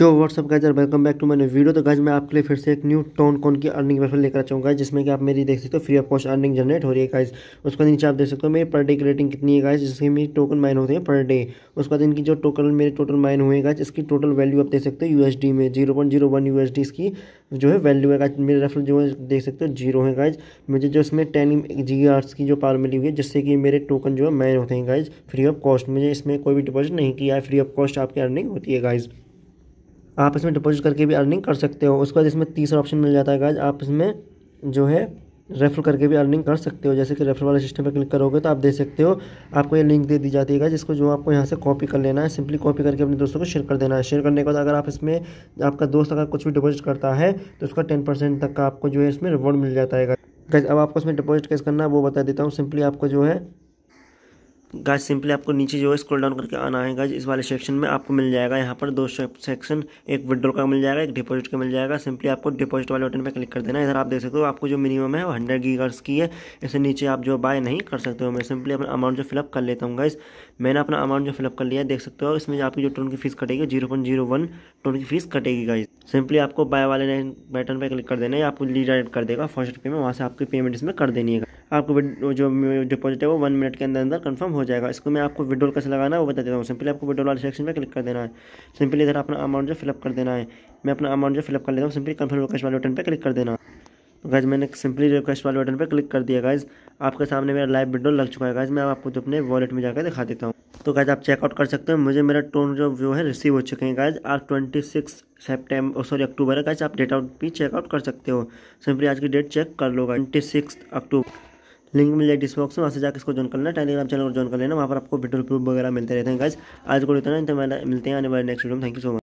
तो what's up guys और welcome back to my video तो गाइज़ मैं आपके लिए फिर से एक न्यू टोन कौन की अर्निंग वेबसाइट लेकर चाहूँगा जिसमें कि आप मेरी देख सकते हो free of cost earning generate हो रही है गाइज़ उसके नीचे आप देख सकते हो, मेरी पर डे की रेटिंग कितनी है गाइज़ जिसकी मेरी टोकन माइन होते हैं पर डे उसके बाद इनकी जो टोकन मेरे टोटल माइन हुए गाइज़ इसकी टोटल वैल्यू आप देख सकते हो यूएसडी में ज़ीरो पॉइंट ज़ीरो वन इसकी जो है वैल्यू है मेरे रेफर जो है, देख सकते हो ज़ीरो है गाइज़ मुझे जो इसमें टेन जी की जो पावर मिली हुई है, जिससे कि मेरे टोकन जो है माइन होते हैं गाइज़ फ्री ऑफ़ कॉस्ट मुझे इसमें कोई भी डिपॉजिट नहीं किया है फ्री ऑफ़ कॉस्ट आपकी अर्निंग होती है गाइज़ आप इसमें डिपॉजिट करके भी अर्निंग कर सकते हो। उसके बाद इसमें तीसरा ऑप्शन मिल जाता है गाइज़ आप इसमें जो है रेफर करके भी अर्निंग कर सकते हो। जैसे कि रेफर वाले सिस्टम पर क्लिक करोगे तो आप दे सकते हो, आपको ये लिंक दे दी जाती है जिसको जो आपको यहाँ से कॉपी कर लेना है सिंपली कॉपी करके अपने दोस्तों को शेयर कर देना है। शेयर करने के बाद अगर आप इसमें, आपका दोस्त अगर कुछ भी डिपॉजिट करता है तो उसका टेन परसेंट तक का आपको जो है इसमें रिवॉर्ड मिल जाता है अब आपको इसमें डिपॉजिट कैसे करना है वो बता देता हूँ। सिंपली आपको जो है गाइस सिंपली आपको नीचे जो है स्क्रॉल डाउन करके आना है गाइस इस वाले सेक्शन में आपको मिल जाएगा। यहाँ पर दो सेक्शन एक विड्रॉल का मिल जाएगा, एक डिपॉजिट का मिल जाएगा। सिंपली आपको डिपॉजिट वाले बटन पर क्लिक कर देना है। इधर आप देख सकते हो, आपको जो मिनिमम है वो हंड्रेड गीगर्स की है। इससे नीचे आप जो बाय नहीं कर सकते हो। मैं सिंपली अपना अमाउंट जो फिलअप कर लेता हूँ गाइस मैंने अपना अमाउंट जो फिलअप कर लिया देख सकते हो, इसमें आपकी जो टोन की फ़ीस कटेगी zero point zero one ton की फ़ीस कटेगी गाइस सिंपली आपको बाय वाले बटन पर क्लिक कर देना है आपको रीडायरेक्ट कर देगा फ़र्स्ट पे में, वहाँ से आपकी पेमेंट इसमें कर देनी है आपको जो डिपॉजिट है वो वन मिनट के अंदर अंदर कंफर्म हो जाएगा। इसको मैं आपको विड्रोल कैसे लगाना है वो बता देता हूँ। सिंपली आपको विड्रोल वाले सेक्शन में क्लिक कर देना है। सिंपली इधर अपना अमाउंट जो फिलअप कर देना है। मैं अपना अमाउंट जो फिलअप कर लेता हूँ सिंपली कन्फर्म रिक्वेस्ट वाले बटन पर क्लिक कर देना। तो गाइज़ मैंने सिंपली रिक्वेस्ट वाले बटन पर क्लिक कर दिया गाइज़ आपके सामने मेरा लाइव विड्रोल लग चुका है गाइज़ मैं आपको अपने वॉलेट में जाकर दिखा देता हूँ। तो गाइज़ आप चेकआउट कर सकते हो। मुझे मेरा टोन जो व्यू है रिसीव हो चुके हैं गाइज़ आज twenty six September sorry October है गाइज़ आप डेट आउट भी चेकआउट कर सकते हो। सिंपली आज की डेट चेक कर लो guys twenty six October link मिल जाए में, वहाँ से जाकर इसको ज्वाइन करना टेलीग्राम चैनल को ज्वाइन कर लेना, वहाँ पर आपको वीडियो प्रूफ वगैरह मिलते रहते हैं गाइज़ आज को इतना मिलते हैं आने वाले नेक्स्ट वीडियो में। Thank you so much